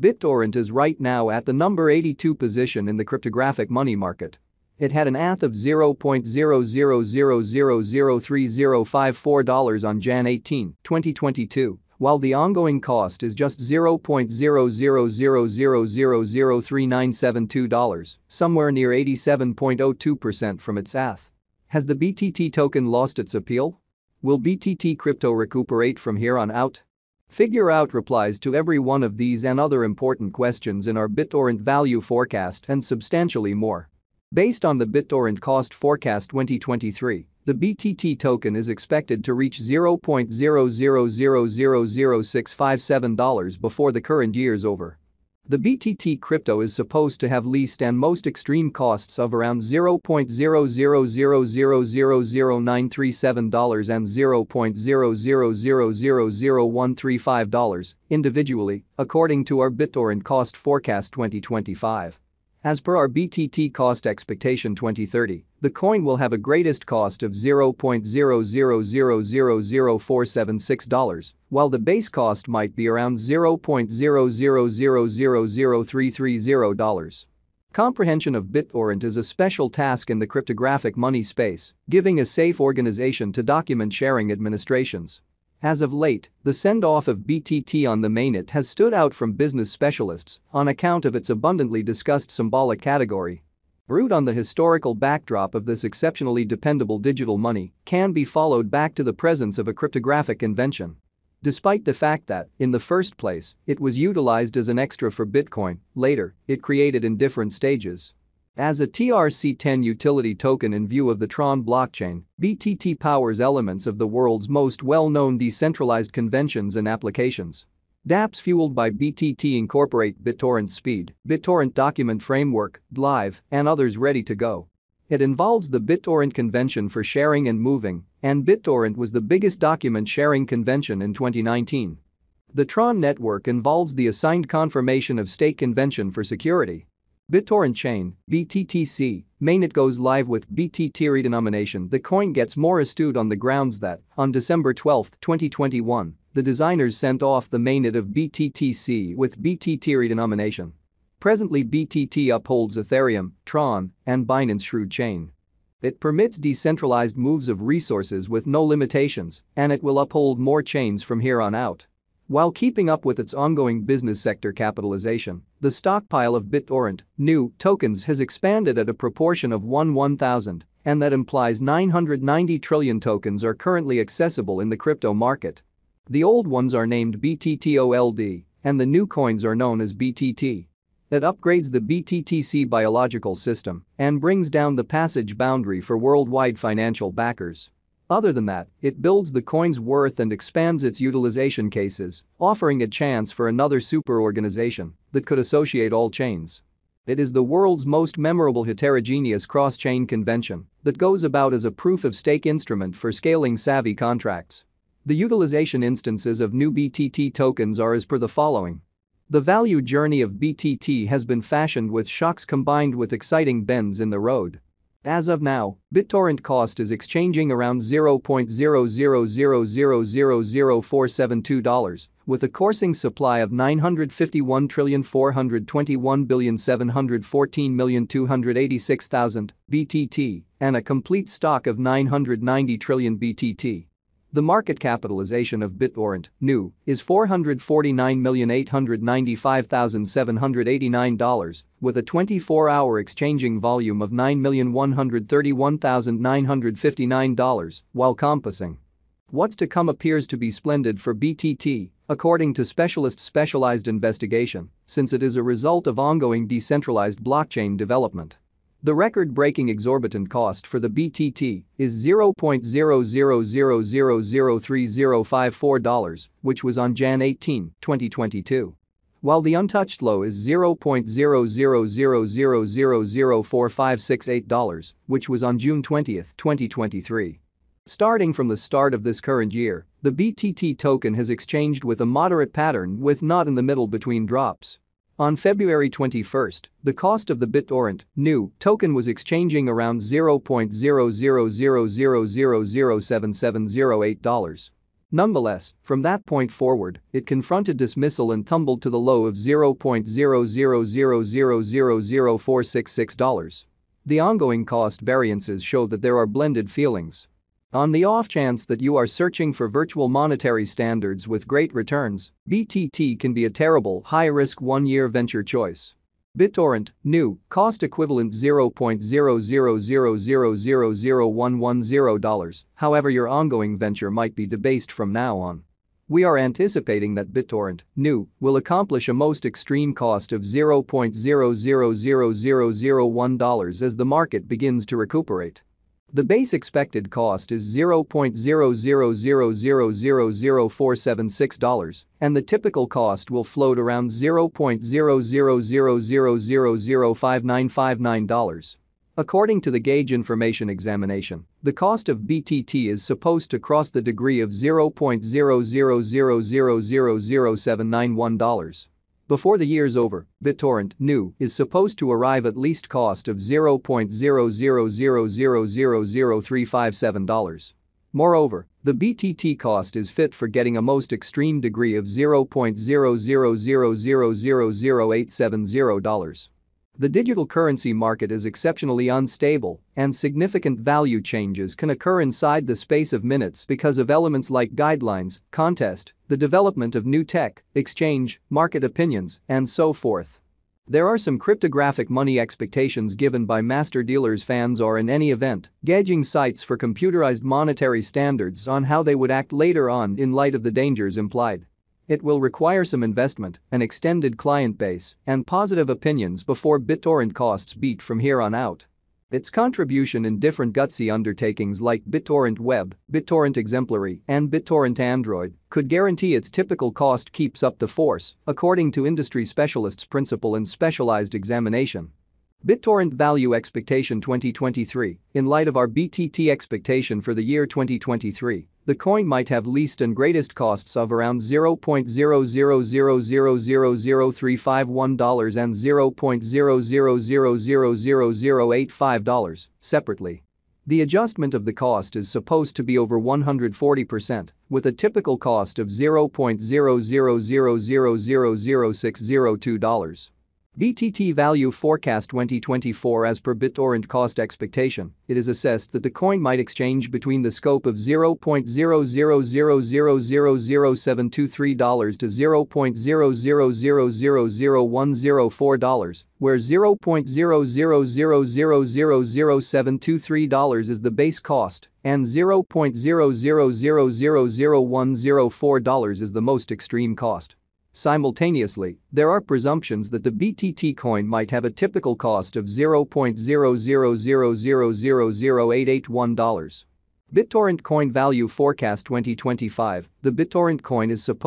BitTorrent is right now at the number 82 position in the cryptographic money market. It had an ATH of $0.00003054 on Jan 18, 2022, while the ongoing cost is just $0.00000397 somewhere near 87.02% from its ATH. Has the BTT token lost its appeal? Will BTT crypto recuperate from here on out? Figure out replies to every one of these and other important questions in our BitTorrent value forecast and substantially more. Based on the BitTorrent cost forecast 2023, the BTT token is expected to reach $0.00000657 before the current year's over. The BTT crypto is supposed to have least and most extreme costs of around $0.00000937 and $0.00000135 individually, according to our BitTorrent cost forecast 2025. As per our BTT cost expectation 2030, the coin will have a greatest cost of $0.00000476, while the base cost might be around $0.00000330. Comprehension of BitTorrent is a special task in the cryptographic money space, giving a safe organization to document sharing administrations. As of late, the send-off of BTT on the mainnet has stood out from business specialists on account of its abundantly discussed symbolic category. Root on the historical backdrop of this exceptionally dependable digital money can be followed back to the presence of a cryptographic invention. Despite the fact that, in the first place, it was utilized as an extra for Bitcoin, later, it created in different stages. As a TRC10 utility token in view of the Tron blockchain, BTT powers elements of the world's most well-known decentralized conventions and applications. dApps fueled by BTT incorporate BitTorrent Speed, BitTorrent Document Framework, Live, and others ready to go. It involves the BitTorrent convention for sharing and moving, and BitTorrent was the biggest document sharing convention in 2019. The Tron network involves the assigned confirmation of state convention for security BitTorrent chain, BTTC, mainnet goes live with BTT redenomination the coin gets more astute on the grounds that, on December 12, 2021, the designers sent off the mainnet of BTTC with BTT redenomination. Presently BTT upholds Ethereum, Tron, and Binance Shrewd chain. It permits decentralized moves of resources with no limitations, and it will uphold more chains from here on out. While keeping up with its ongoing business sector capitalization, the stockpile of BitTorrent new tokens has expanded at a proportion of 1 1000, and that implies 990 trillion tokens are currently accessible in the crypto market. The old ones are named BTTOLD, and the new coins are known as BTT. That upgrades the BTTC biological system and brings down the passage boundary for worldwide financial backers. Other than that, it builds the coin's worth and expands its utilization cases, offering a chance for another superorganization that could associate all chains. It is the world's most memorable heterogeneous cross-chain convention that goes about as a proof-of-stake instrument for scaling savvy contracts. The utilization instances of new BTT tokens are as per the following. The value journey of BTT has been fashioned with shocks combined with exciting bends in the road. As of now, BitTorrent cost is exchanging around $0.00000472, with a coursing supply of 951,421,714,286,000 BTT and a complete stock of 990 trillion BTT. The market capitalization of BitTorrent, new, is $449,895,789 with a 24-hour exchanging volume of $9,131,959 while compassing. What's to come appears to be splendid for BTT, according to specialist specialized investigation, since it is a result of ongoing decentralized blockchain development. The record-breaking exorbitant cost for the BTT is $0.00003054, which was on Jan 18, 2022. While the untouched low is $0.0000045688, which was on June 20, 2023. Starting from the start of this current year, the BTT token has exchanged with a moderate pattern with not in the middle between drops. On February 21, the cost of the BitTorrent new token was exchanging around $0.0000077708. Nonetheless, from that point forward, it confronted dismissal and tumbled to the low of $0.000000466. The ongoing cost variances show that there are blended feelings. On the off chance that you are searching for virtual monetary standards with great returns, BTT can be a terrible, high-risk one-year venture choice. BitTorrent, new, cost equivalent $0.000000110. However your ongoing venture might be debased from now on. We are anticipating that BitTorrent, new, will accomplish a most extreme cost of $0.0000001 as the market begins to recuperate. The base expected cost is $0.000000476 and the typical cost will float around $0.000005959. According to the Gauge Information Examination, the cost of BTT is supposed to cross the degree of $0.000000791. Before the year's over, BitTorrent new is supposed to arrive at least cost of $0.000000357. Moreover, the BTT cost is fit for getting a most extreme degree of $0.000000870. The digital currency market is exceptionally unstable, and significant value changes can occur inside the space of minutes because of elements like guidelines, contest, the development of new tech, exchange, market opinions, and so forth. There are some cryptographic money expectations given by master dealers fans or in any event, gauging sites for computerized monetary standards on how they would act later on in light of the dangers implied. It will require some investment, an extended client base, and positive opinions before BitTorrent costs beat from here on out. Its contribution in different gutsy undertakings like BitTorrent Web, BitTorrent Exemplary, and BitTorrent Android could guarantee its typical cost keeps up the force, according to industry specialists' principal and specialized examination. BitTorrent Value Expectation 2023 In light of our BTT expectation for the year 2023, the coin might have least and greatest costs of around $0.000000351 and $0.0000085 separately. The adjustment of the cost is supposed to be over 140%, with a typical cost of $0.000000602. BTT Value Forecast 2024 As per BitTorrent cost expectation, it is assessed that the coin might exchange between the scope of $0.000000723 to $0.0000104, where $0.000000723 is the base cost and $0.000000104 is the most extreme cost. Simultaneously, there are presumptions that the BTT coin might have a typical cost of $0.000000881. BitTorrent Coin Value Forecast 2025 The BitTorrent coin is supposed